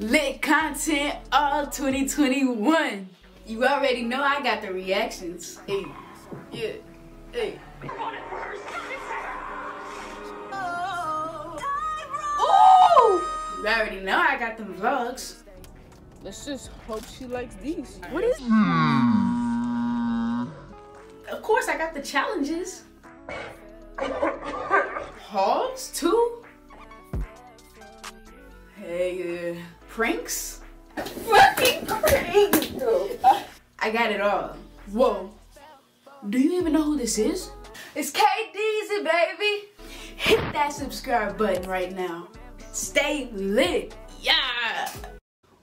lit content all 2021. You already know I got the reactions. Hey, yeah, hey. Ooh! You already know I got them vlogs. Let's just hope she likes these. What is? Of course, I got the challenges. Hauls too. Hey, uh, pranks. Fucking pranks. I got it all. Whoa. Do you even know who this is? It's KDeezy, baby. Hit that subscribe button right now. Stay lit. Yeah.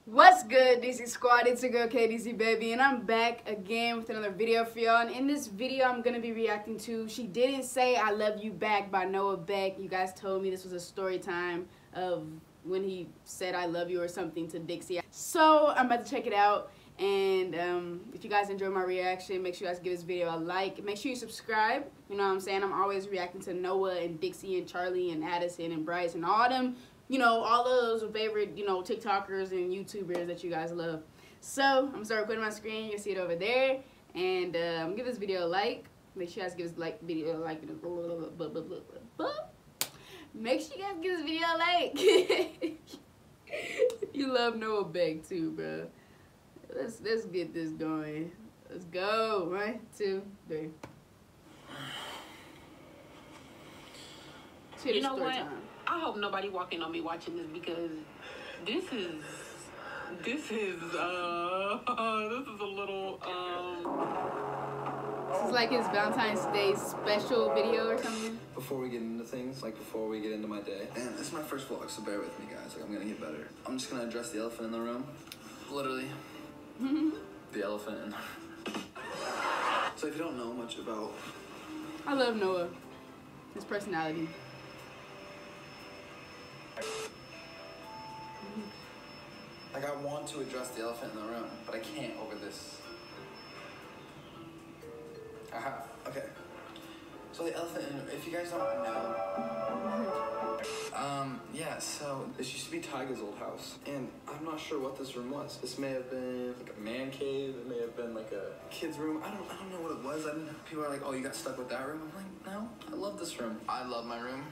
What's good, DC Squad? It's your girl KDeezy Baby, and I'm back again with another video for y'all. And in this video, I'm gonna be reacting to She Didn't Say I Love You Back by Noah Beck. You guys told me this was a story time of when he said I love you or something to Dixie. So I'm about to check it out. And um, if you guys enjoy my reaction, make sure you guys give this video a like. Make sure you subscribe. You know what I'm saying? I'm always reacting to Noah and Dixie and Charlie and Addison and Bryce and all them you know, all those favorite, you know, TikTokers and YouTubers that you guys love. So, I'm gonna start putting my screen. You can see it over there. And I'm give this video a like. Make sure you guys give this like video a like. Make sure you guys give this video a like. you love Noah Beck too, bro. Let's let's get this going. Let's go. One, two, three. You know what? Time. I hope nobody walking on me watching this because this is this is uh this is a little um this is like his Valentine's Day special video or something. Before we get into things, like before we get into my day, and this is my first vlog, so bear with me, guys. Like I'm gonna get better. I'm just gonna address the elephant in the room, literally. the elephant in the room. So if you don't know much about, I love Noah, his personality. Like I want to address the elephant in the room, but I can't over this. I have. Okay. So the elephant, if you guys don't know, um, yeah. So this used to be Tyga's old house, and I'm not sure what this room was. This may have been like a man cave. It may have been like a kid's room. I don't. I don't know what it was. I didn't. People are like, "Oh, you got stuck with that room." I'm like, "No, I love this room. I love my room.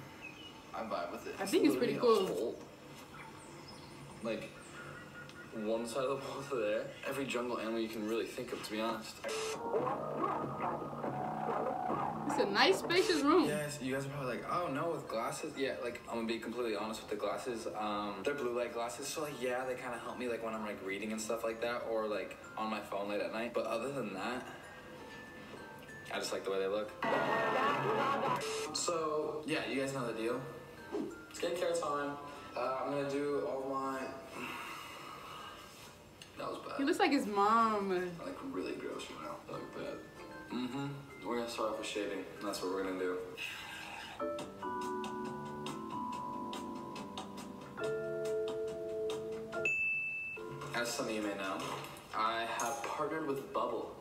I vibe with it." I think it's pretty cool. Like one side of the wall to there. Every jungle animal you can really think of, to be honest. It's a nice spacious room. Yes, you guys are probably like, oh no, with glasses? Yeah, like, I'm gonna be completely honest with the glasses. Um, they're blue light glasses, so like, yeah, they kind of help me like when I'm like reading and stuff like that, or like on my phone late at night. But other than that, I just like the way they look. So, yeah, you guys know the deal. Skincare time. Uh, I'm gonna do all my that was bad. He looks like his mom. Like really gross right now. Like bad. Mm-hmm. We're gonna start off with shaving. That's what we're gonna do. As some of you may know, I have partnered with Bubble.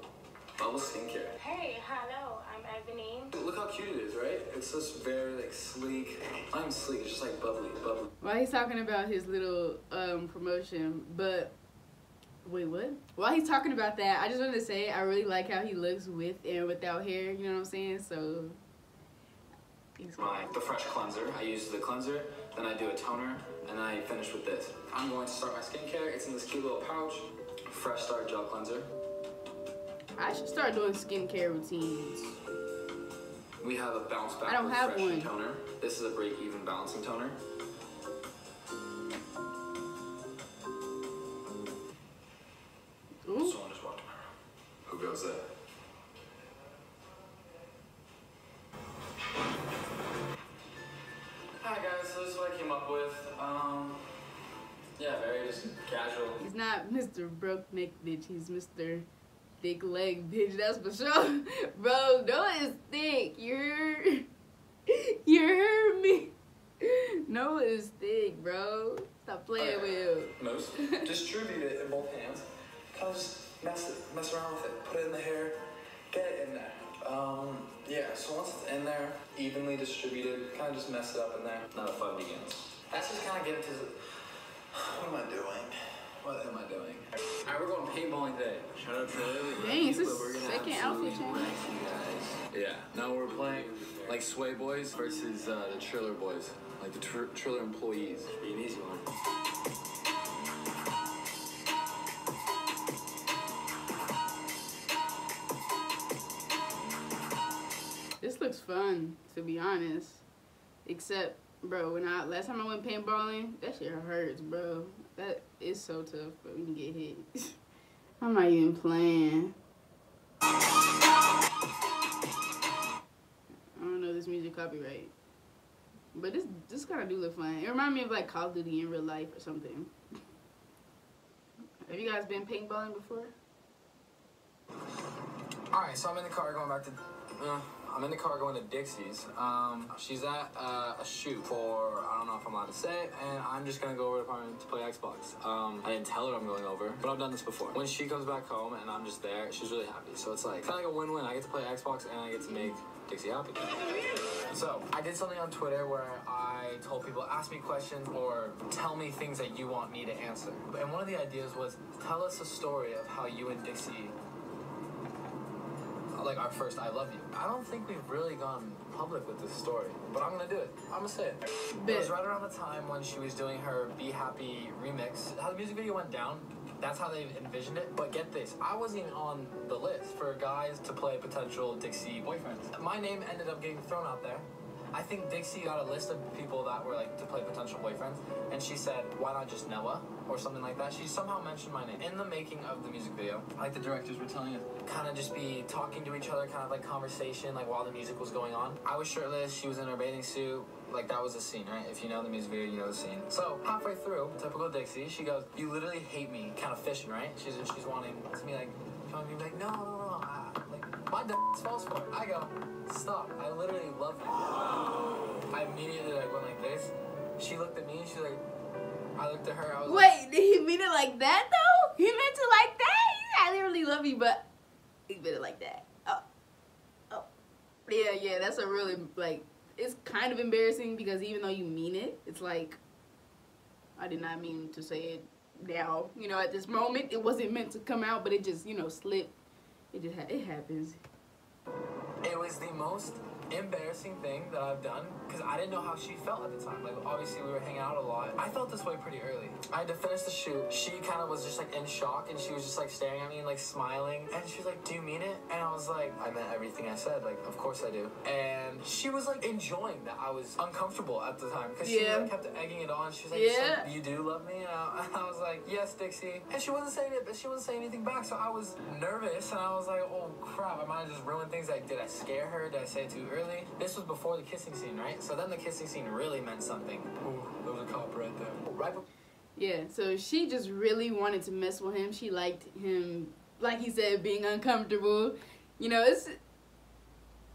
Bubble Skincare. Hey, hello, I'm Ebony. Look how cute it is, right? It's just very like sleek. I'm sleek, it's just like bubbly, bubbly. While he's talking about his little um, promotion, but Wait, what? While he's talking about that, I just wanted to say I really like how he looks with and without hair. You know what I'm saying? So. My the fresh cleanser. I use the cleanser, then I do a toner, and I finish with this. I'm going to start my skincare. It's in this cute little pouch. Fresh Start Gel Cleanser. I should start doing skincare routines. We have a bounce back. I don't have one. toner. This is a break even balancing toner. Not Mr. Broke Neck Bitch. He's Mr. Thick Leg Bitch. That's for sure. Bro, Noah is thick. You heard? You heard me? Noah is thick, bro. Stop playing okay. with him. Most. Distribute it in both hands. Kind of just mess, it, mess around with it. Put it in the hair. Get it in there. Um, yeah, so once it's in there, evenly distributed, kind of just mess it up in there. Now the fun begins. That's just kind of get into, what am I doing? What am I doing? Trey. we Dang, love it's you, his but we're gonna second absolutely outfit change. wreck you guys. Yeah. Now we're playing like Sway Boys versus uh, the Triller Boys, like the tr- Triller employees. Be an easy one. Looks fun, to be honest. Except, bro, when I last time I went paintballing, that shit hurts, bro. That is so tough, but when you get hit. I'm not even playing. I don't know this music copyright. But this this kind of do look fun. It remind me of like Call of Duty in real life or something. Have you guys been paintballing before? All right, so I'm in the car going back to. Uh, I'm in the car going to Dixie's. Um, she's at uh, a shoot for I don't know if I'm allowed to say and I'm just gonna go over to the apartment to play Xbox. Um, I didn't tell her I'm going over, but I've done this before. When she comes back home and I'm just there, she's really happy. So it's like kind of like a win-win. I get to play Xbox and I get to make Dixie happy. So I did something on Twitter where I told people ask me questions or tell me things that you want me to answer. And one of the ideas was tell us a story of how you and Dixie like our first I love you. I don't think we've really gone public with this story, but I'm gonna do it. I'm gonna say it. It was right around the time when she was doing her Be Happy remix. How the music video went down, that's how they envisioned it. But get this, I wasn't even on the list for guys to play potential Dixie boyfriends. My name ended up getting thrown out there. I think Dixie got a list of people that were like to play potential boyfriends, and she said, "Why not just Noah?" or something like that. She somehow mentioned my name in the making of the music video. Like the directors were telling us, kind of just be talking to each other, kind of like conversation, like while the music was going on. I was shirtless. She was in her bathing suit. Like that was the scene, right? If you know the music video, you know the scene. So halfway through, typical Dixie, she goes, "You literally hate me," kind of fishing, right? She's she's wanting to be like, me to like, no, my d- falls for it. I go, stop. I literally love you. I immediately like went like this. She looked at me and she's like, I looked at her. I was like, Wait, did he mean it like that though? He meant it like that? I literally love you, but he meant it like that. Oh. Oh. Yeah, yeah, that's a really, like, it's kind of embarrassing because even though you mean it, it's like, I did not mean to say it now. You know, at this moment, it wasn't meant to come out, but it just, you know, slipped. It just, ha- it happens. It was the most embarrassing thing that I've done because I didn't know how she felt at the time. Like, obviously, we were hanging out a lot. I felt this way pretty early. I had to finish the shoot. She kind of was just like in shock and she was just like staring at me and like smiling. And she was like, Do you mean it? And I was like, I meant everything I said. Like, of course I do. And she was like enjoying that I was uncomfortable at the time because she Yeah. like, kept egging it on. She was like, Yeah. "So you do love me? And I, I was like, Yes, Dixie. And she wasn't saying it, but she wasn't saying anything back. So I was nervous and I was like, Oh crap, I might have just ruined things. Like, did I scare her? Did I say it too early? This was before the kissing scene, right? So then the kissing scene really meant something. Ooh, there was a cop right there. Right Yeah, so she just really wanted to mess with him. She liked him, like he said, being uncomfortable. You know, it's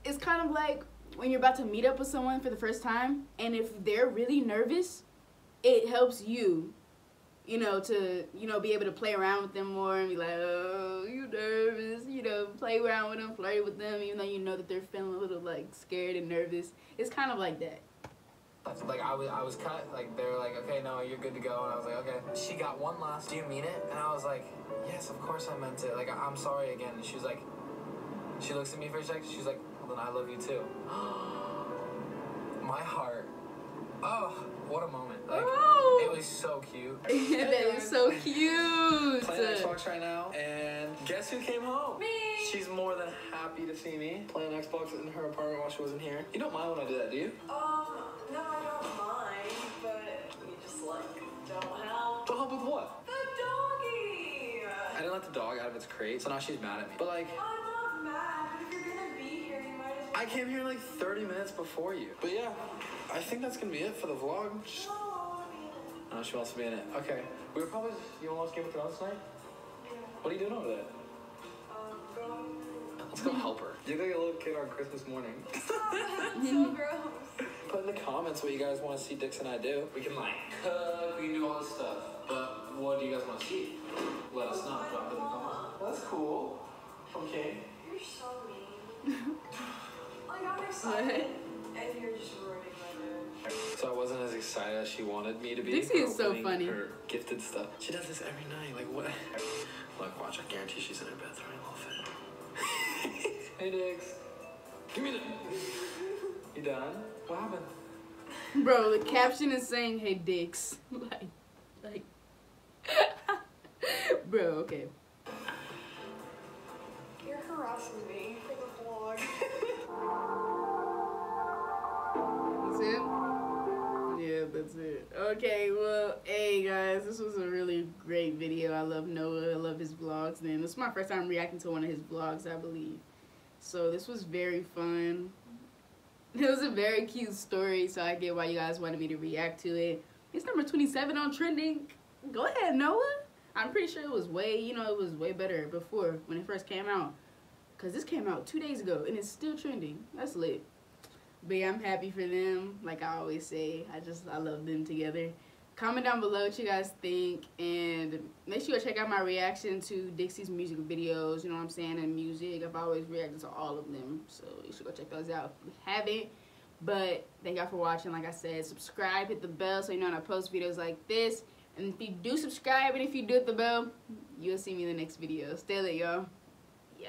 it's kind of like when you're about to meet up with someone for the first time, and if they're really nervous, it helps you, you know, to you know be able to play around with them more and be like, oh, you nervous, you know, play around with them, flirt with them, even though you know that they're feeling a little like scared and nervous. It's kind of like that. like I was I was cut. Like they were like, okay, no, you're good to go. And I was like, okay. She got one last. Do you mean it? And I was like, yes, of course I meant it. Like I- I'm sorry again. And she was like, she looks at me for a second. She's like, well then I love you too. My heart. Oh, what a moment. Like oh, so cute. Playing Xbox right now, and guess who came home? Me. She's more than happy to see me playing Xbox in her apartment while she wasn't here. You don't mind when I do that, do you? Um, no, I don't mind, but you just like don't help. Don't help with what? The doggy! I didn't let the dog out of its crate, so now she's mad at me. But like, I'm not mad, but if you're gonna be here, you might as well. I came here like 30 minutes before you. But yeah, I think that's gonna be it for the vlog. Just- No, I mean, Oh, she wants to be in it. Okay. We were probably. You want to watch Game of Thrones tonight? What are you doing over there? um. Let's go help her. You look like a little kid on Christmas morning. so gross. Put in the comments what you guys want to see Dix and I do. We can like cook, we can do all this stuff. But what do you guys want to see? Let us know. Drop it in the comments. That's cool. Okay. You're so mean. like, I'm excited, and you're just ruining my mood. So I wasn't as excited as she wanted me to be. Dixie is so funny. Her gifted stuff. She does this every night. Like what? Look, watch. I guarantee she's in her bed throwing a little fit. hey, Dix. Give me that. You done? What happened? Bro, the caption is saying, "Hey, Dix," like, like. Bro, okay. You're harassing me that's it. Okay, well, hey guys, this was a really great video. I love Noah. I love his vlogs. And this is my first time reacting to one of his vlogs, I believe. So this was very fun. It was a very cute story, so I get why you guys wanted me to react to it. It's number 27 on trending. Go ahead, Noah. I'm pretty sure it was way, you know, it was way better before when it first came out. Because this came out two days ago and it's still trending. That's lit. But yeah, I'm happy for them. Like I always say, I just, I love them together. Comment down below what you guys think. And make sure you check out my reaction to Dixie's music videos. You know what I'm saying? And music. I've always reacted to all of them. So you should go check those out if you haven't. But thank y'all for watching. Like I said, subscribe, hit the bell so you know when I post videos like this. And if you do subscribe and if you do hit the bell, you'll see me in the next video. Stay lit, y'all. Yeah.